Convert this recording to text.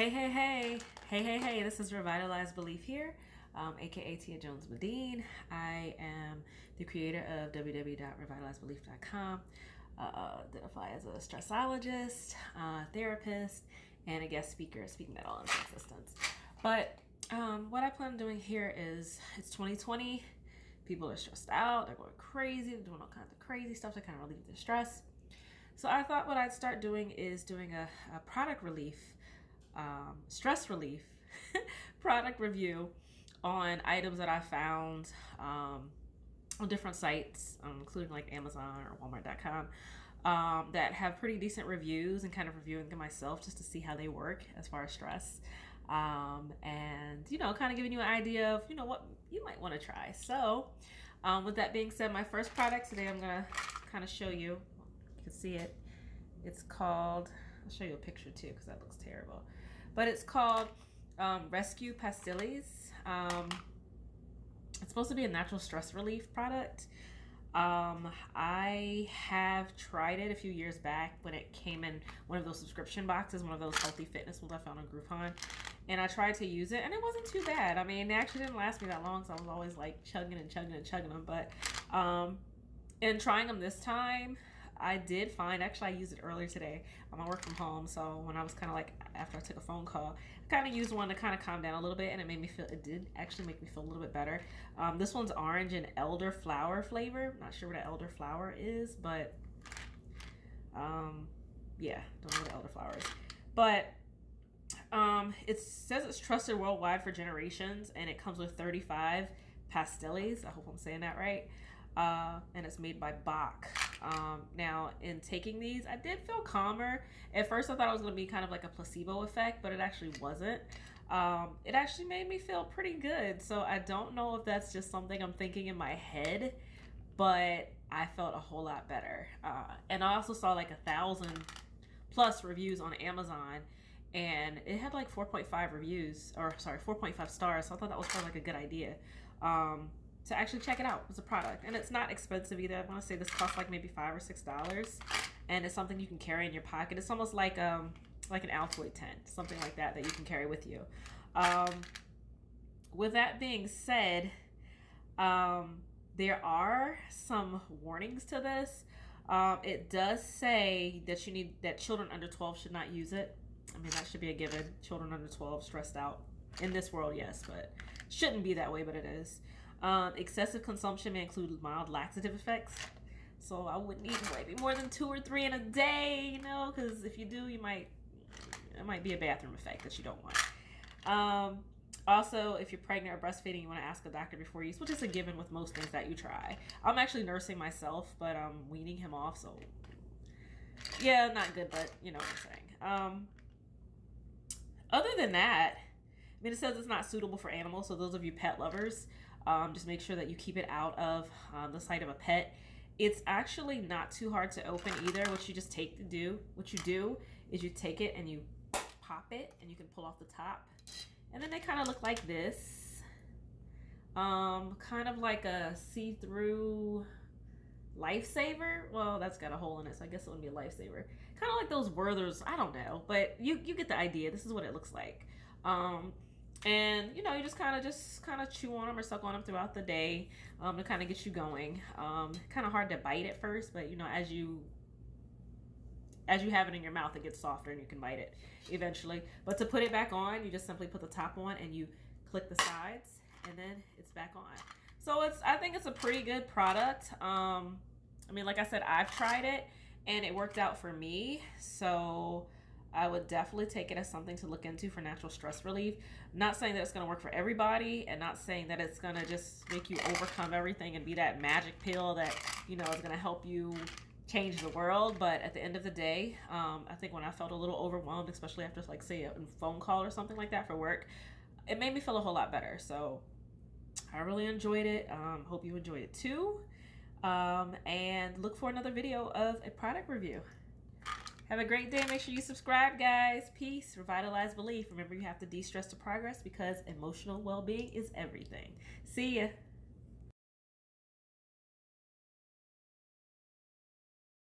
Hey, hey, hey, hey, hey, hey, this is Revitalized Belief here, um, aka Tia Jones Medine. I am the creator of www.revitalizedbelief.com, uh, identify as a stressologist, uh, therapist, and a guest speaker, speaking that all into existence. But um, what I plan on doing here is it's 2020, people are stressed out, they're going crazy, they're doing all kinds of crazy stuff to kind of relieve their stress. So I thought what I'd start doing is doing a, a product relief um, stress relief product review on items that I found um, on different sites, um, including like Amazon or Walmart.com, um, that have pretty decent reviews and kind of reviewing them myself just to see how they work as far as stress. Um, and you know, kind of giving you an idea of you know what you might want to try. So, um, with that being said, my first product today, I'm gonna kind of show you. You can see it. It's called I'll show you a picture too because that looks terrible. But it's called um, Rescue Pastilles. Um, it's supposed to be a natural stress relief product. Um, I have tried it a few years back when it came in one of those subscription boxes, one of those healthy fitness ones I found on Groupon. And I tried to use it and it wasn't too bad. I mean, it actually didn't last me that long, so I was always like chugging and chugging and chugging them. But um, in trying them this time, I did find, actually I used it earlier today. Um, I work from home, so when I was kind of like, after I took a phone call, I kind of used one to kind of calm down a little bit and it made me feel, it did actually make me feel a little bit better. Um, this one's orange and elderflower flavor. Not sure what an elderflower is, but um, yeah, don't know what elderflower is. But um, it says it's trusted worldwide for generations and it comes with 35 pastilles. I hope I'm saying that right. Uh, and it's made by Bach. Um, now, in taking these, I did feel calmer. At first, I thought it was going to be kind of like a placebo effect, but it actually wasn't. Um, it actually made me feel pretty good. So I don't know if that's just something I'm thinking in my head, but I felt a whole lot better. Uh, and I also saw like a thousand plus reviews on Amazon and it had like 4.5 reviews or sorry 4.5 stars so i thought that was kind of like a good idea um, to actually check it out It's a product. And it's not expensive either. I want to say this costs like maybe five or six dollars. And it's something you can carry in your pocket. It's almost like um like an Altoid tent, something like that that you can carry with you. Um, with that being said, um, there are some warnings to this. Um, it does say that you need that children under 12 should not use it. I mean, that should be a given. Children under 12 stressed out in this world, yes, but shouldn't be that way, but it is. Um, excessive consumption may include mild laxative effects. So I wouldn't eat maybe more than two or three in a day, you know, because if you do, you might, it might be a bathroom effect that you don't want. Um, also, if you're pregnant or breastfeeding, you want to ask a doctor before you use, which is a given with most things that you try. I'm actually nursing myself, but I'm weaning him off, so yeah, not good, but you know what I'm saying. Um, other than that, I mean, it says it's not suitable for animals, so those of you pet lovers, um, just make sure that you keep it out of um, the sight of a pet. It's actually not too hard to open either. What you just take to do, what you do is you take it and you pop it and you can pull off the top. And then they kind of look like this. Um, kind of like a see-through lifesaver. Well, that's got a hole in it, so I guess it wouldn't be a lifesaver. Kind of like those Werther's, I don't know, but you, you get the idea. This is what it looks like. Um, and you know you just kind of just kind of chew on them or suck on them throughout the day um, to kind of get you going. Um, kind of hard to bite at first but you know as you as you have it in your mouth it gets softer and you can bite it eventually. But to put it back on you just simply put the top on and you click the sides and then it's back on. So it's i think it's a pretty good product. Um, i mean like i said i've tried it and it worked out for me. So I would definitely take it as something to look into for natural stress relief. Not saying that it's going to work for everybody and not saying that it's going to just make you overcome everything and be that magic pill that, you know, is going to help you change the world. But at the end of the day, um, I think when I felt a little overwhelmed, especially after like say a phone call or something like that for work, it made me feel a whole lot better. So I really enjoyed it. Um, hope you enjoyed it too. Um, and look for another video of a product review. Have a great day. Make sure you subscribe, guys. Peace. Revitalize belief. Remember, you have to de-stress to progress because emotional well-being is everything. See ya.